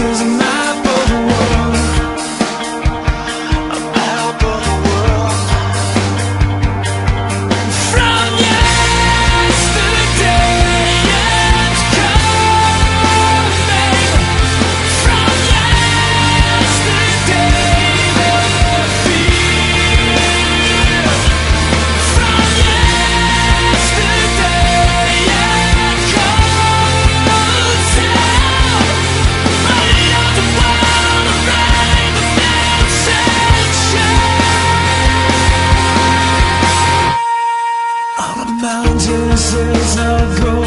is promises of gold.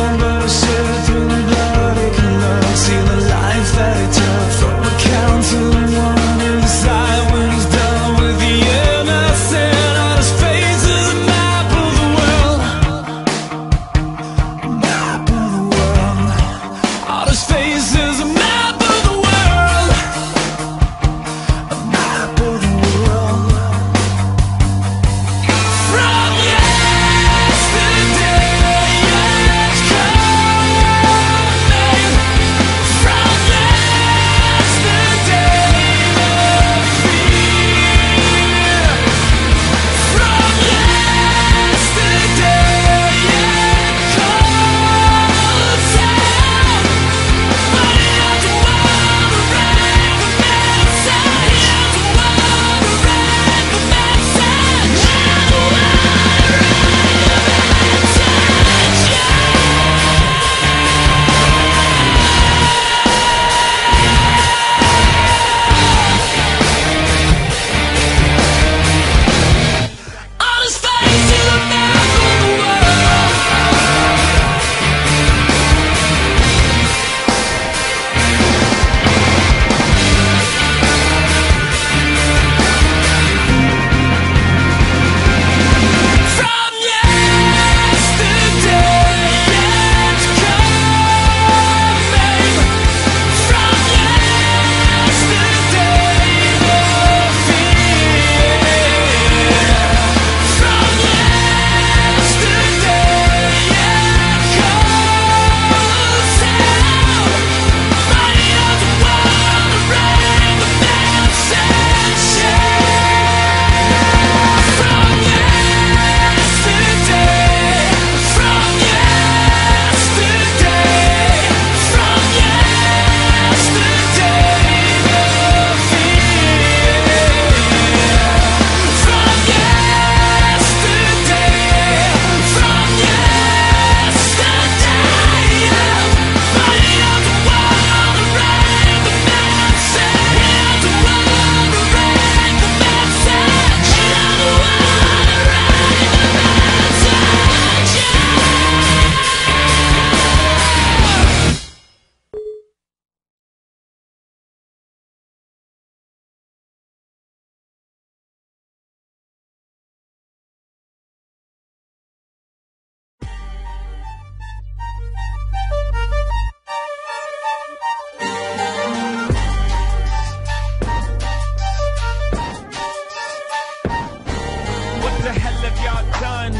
have y'all done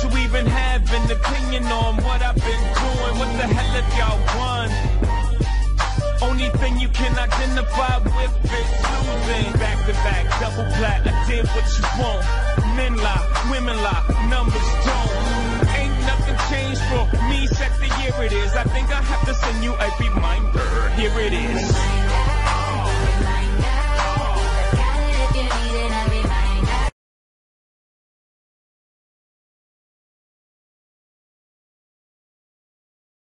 to even have an opinion on what I've been doing? What the hell have y'all won? Only thing you can identify with is losing. Back to back, double black, I did what you want. Men lie, women lie, numbers don't.